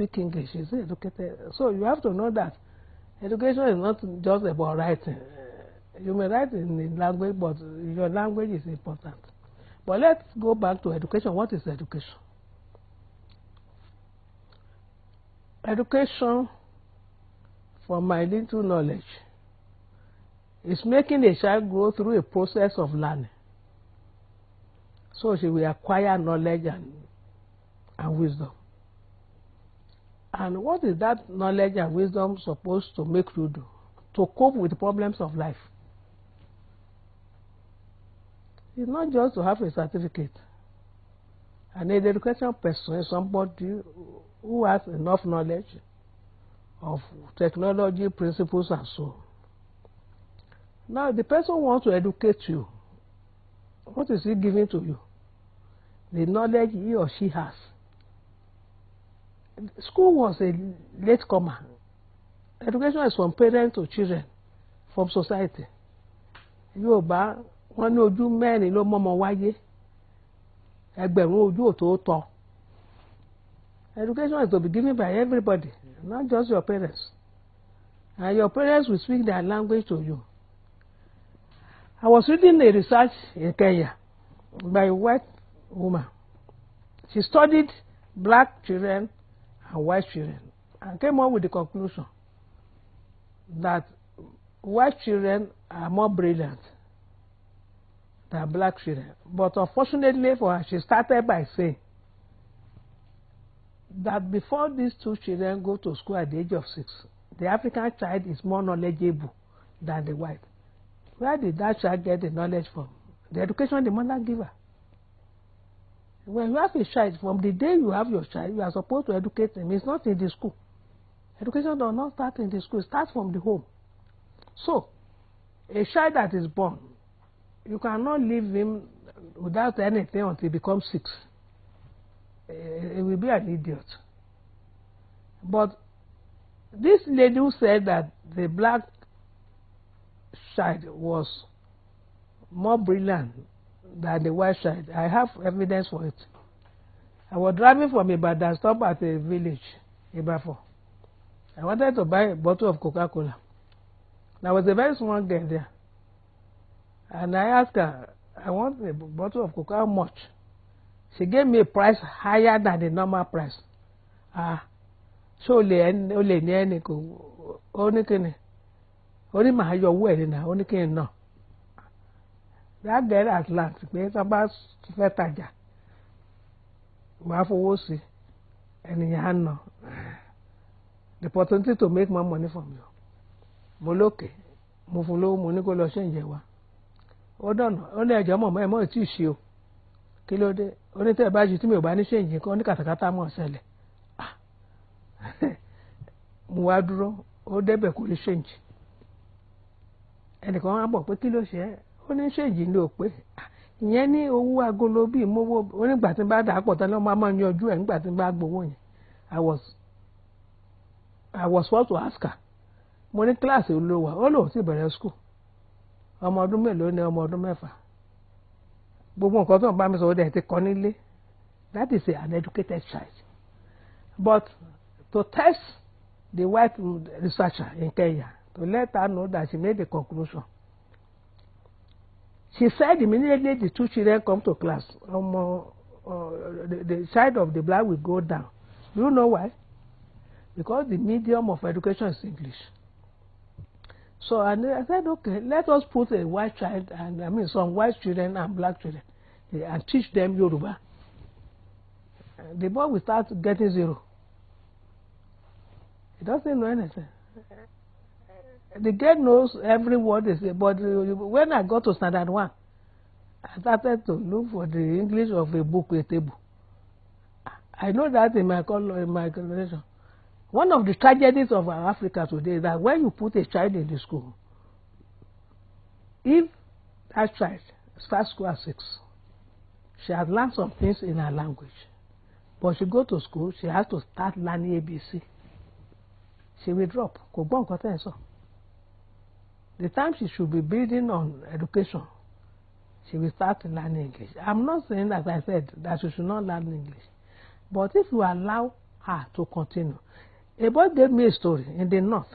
speak English, is educated. Uh, so you have to know that education is not just about writing. Uh, you may write in language, but your language is important. But let's go back to education. What is education? Education, from my little knowledge, is making a child grow through a process of learning. So she will acquire knowledge and, and wisdom. And what is that knowledge and wisdom supposed to make you do? To cope with the problems of life. It's not just to have a certificate. An educated person is somebody who has enough knowledge of technology principles and so on. Now, the person wants to educate you. What is he giving to you? The knowledge he or she has. School was a latecomer. Education is from parents to children, from society. Yorùbá wọn ní ojú mẹ́rin ló mọ́mọ wáyé ẹgbẹ̀rún ojú ò tó tọ́. Education is to be given by everybody, not just your parents. And your parents will speak their language to you. I was reading a research in Kenya by a white woman. She studied black children and white children and came up with the conclusion that white children are more brilliant than black children. But unfortunately for her, she started by saying that before these two children go to school at the age of six, the African child is more knowledgeable than the white. Where did that child get the knowledge from? The education the mother gave her. When you have a child, from the day you have your child, you are supposed to educate him. It's not in the school. Education does not start in the school, it starts from the home. So, a child that is born, you cannot leave him without anything until he becomes six. He will be an idiot. But this lady who said that the black child was more brilliant than the child, I have evidence for it. I was driving from Ibadan, stopped at a village, Ibafo. I wanted to buy a bottle of Coca-Cola. There was a very small girl there. And I asked her, I want a bottle of Coca, how much? She gave me a price higher than the normal price. Ah, ṣé o lè ẹni o lè ní ẹni kò ó ní kíni ó ní màá yọ owó ẹ̀ nínú ó ní kíni náà. That girl at last pé a bá fẹ́ tajà màá fowó sí ẹnìyàn á nà the opportunity to make more money from you. Mo lókè mo fún lówó mo ní kó lọ ṣe ìjẹ wa. Ó dọ̀nà ó ní ẹ̀jọ̀ mọ̀ mọ́ ẹ̀ mọ́ ẹ̀ tí ì ṣe o. Kí ló dé? Onítẹ̀ bá ju tí mi ò bá ní ṣèǹjì kan ní kàtàkàtà mọ̀ ṣẹlẹ̀. Mo wá dúró ó débẹ̀ kò ní ṣèǹjì ẹnìkan wá bọ̀ pé kí ló ṣe é ó ní ṣèǹjì ní òpé ìyẹn ní owó agolo bíi mowó onígbà tí n bá dà tán ló máa máa yanjú ẹ̀ nígbà tí n bá gbowó yẹn. I was I was supposed to ask her. Mo ní kíláàsì olówó ó lóun sì bẹ̀rẹ̀ school. Ọmọ ọdún mélòó ni ọmọ ọdún mẹ́fà? Gbogbo nǹkan tó ń bá mi sọ ó dẹ̀ ti kọ́ nílé. That is an educated child. But to test the white researcher in Kenya to let her know that she made the conclusion she said immediately the two children come to class ọmọ uh, the, the child of the black will go down do you know why because the medium of education is English so and I said okay let us put a white child and I mean some white children and black children and teach them Yoruba. The boy will start getting zero. He doesn't know anything. The girl knows every word they say, but when I got to standard one, I started to look for the English of a book, a table. I know that in my color, generation. One of the tragedies of our Africa today is that when you put a child in the school, if that child starts school at six, she has learned some things in her language. But she go to school, she has to start learning ABC. She will drop. Kò gbọ́ nǹkan tẹ́ ẹ sọ. The time she should be building on education, she will start learning English. I'm not saying, as I said, that she should not learn English. But if you allow her to continue. A boy gave me a story in the north.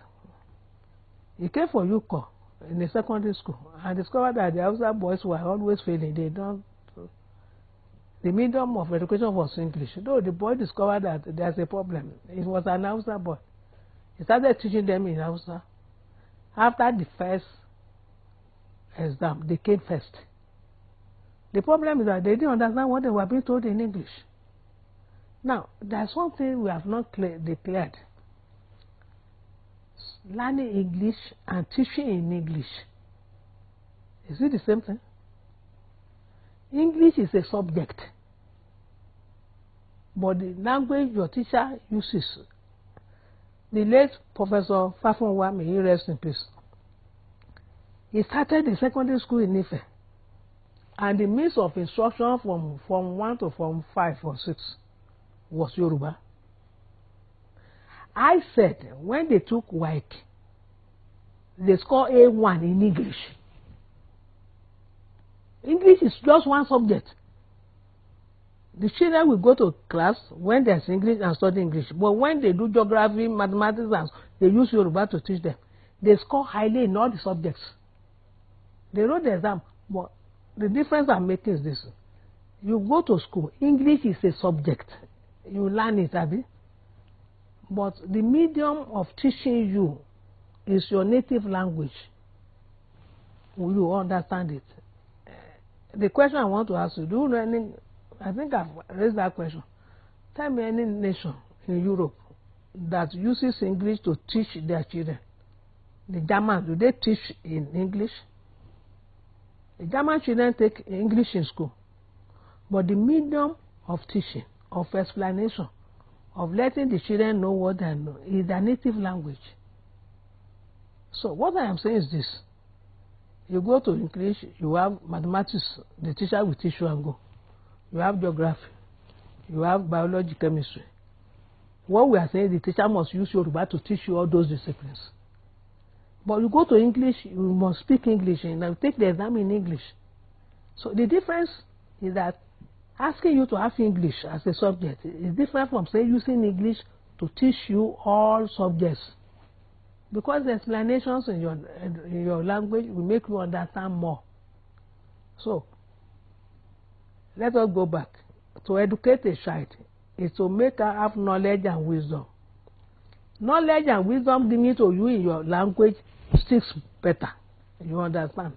He came for UCO in the secondary school and discovered that the Hausa boys were always failing. They don't. The medium of education was English. Though the boy discovered that there's a problem. It was an Hausa boy. He started teaching them in Hausa. After the first exam, they came first. The problem is that they didn't understand what they were being told in English. Now, there's one thing we have not declared. Learning English and teaching in English. Is it the same thing? English is a subject. But the language your teacher uses. The late Professor Fafunwa, may he rest in peace. He started the secondary school in Ife. And the means of instruction from Form 1 to Form 5 or 6 was Yoruba. I said when they took WAEC, they score A1 in English. English is just one subject. The children will go to class when there's English and study English. But when they do geography, mathematics, and they use Yoruba to teach them, they score highly in all the subjects. They wrote the exam, but the difference I'm making is this. You go to school, English is a subject. You learn it, Abby. But the medium of teaching you is your native language. Will you understand it? The question I want to ask you, do you know any, I think I've raised that question. Tell me any nation in Europe that uses English to teach their children. The Germans, do they teach in English? The German children take English in school. But the medium of teaching, of explanation, of letting the children know what they know is their native language. So what I am saying is this. You go to English, you have mathematics, the teacher will teach you and go. You have geography, you have biology, chemistry. What we are saying, the teacher must use Yoruba to teach you all those disciplines. But you go to English, you must speak English and you take the exam in English. So the difference is that asking you to have English as a subject is different from say using English to teach you all subjects. Because the explanations in your in your language will make you understand more. So let us go back. To educate a child is to make her have knowledge and wisdom. Knowledge and wisdom given to you in your language sticks better. You understand?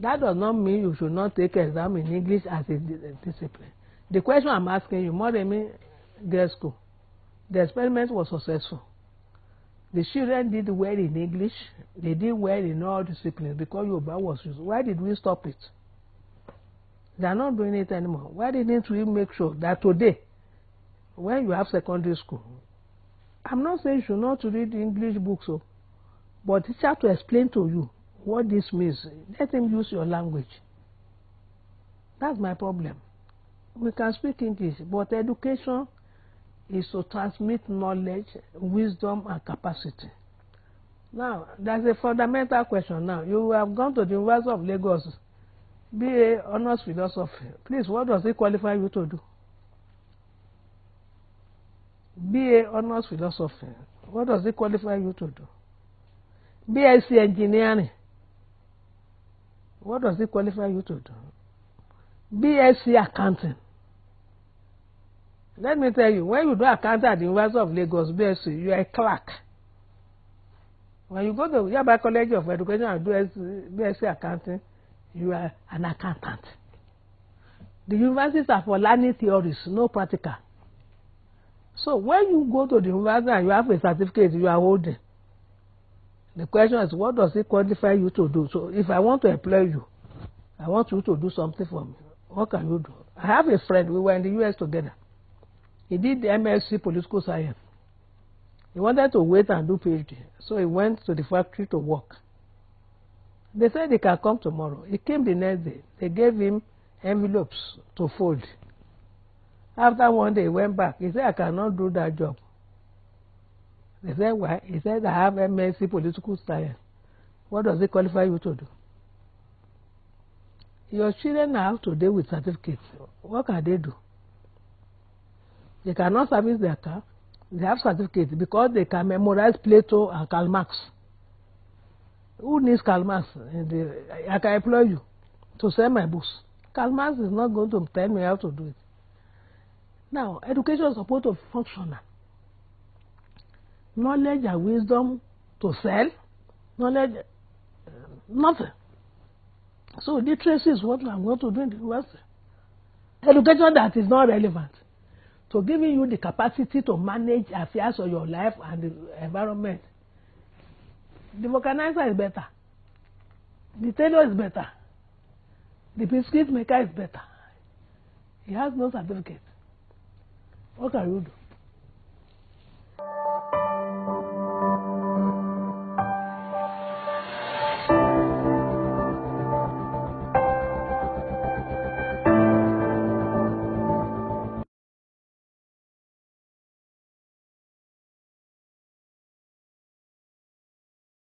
That does not mean you should not take exam in English as a discipline. The question I'm asking you, Moremi Girls School, the experiment was successful. The children did well in English, they did well in all disciplines because Yoruba was used. Why did we stop it? They are not doing it anymore. Why didn't we make sure that today, when you have secondary school, I'm not saying you should not read English books, so, but teacher to explain to you what this means. Let him use your language. That's my problem. We can speak English, but education is to transmit knowledge, wisdom, and capacity. Now, there's a fundamental question now. You have gone to the University of Lagos, BA Honours Philosophy. Please, what does it qualify you to do? BA Honours Philosophy. What does it qualify you to do? BSc Engineering. What does it qualify you to do? BSc Accounting. Let me tell you, when you do accounting at the University of Lagos, BSc, you are a clerk. When you go to Yaba College of Education and do BSc Accounting, you are an accountant. The universities are for learning theories, no practical. So when you go to the university and you have a certificate you are holding, the question is what does it qualify you to do? So if I want to employ you, I want you to do something for me. What can you do? I have a friend, we were in the US together. He did the MSc political science. He wanted to wait and do PhD. So he went to the factory to work. They said he can come tomorrow. He came the next day. They gave him envelopes to fold. After one day, he went back. He said, I cannot do that job. They said, why? He said, I have MSc political science. What does it qualify you to do? Your children out today with certificates. What can they do? They cannot service their car. They have certificates because they can memorize Plato and Karl Marx. Who needs Karl Marx? I can employ you to sell my books. Karl Marx is not going to tell me how to do it. Now, education is supposed to function. Knowledge and wisdom to sell, knowledge, uh, nothing. So literacy is what I'm going to do in the university. Education that is not relevant to giving you the capacity to manage affairs of your life and the environment. The vulcanizer is better. The tailor is better. The biscuit maker is better. He has no certificate. What can you do?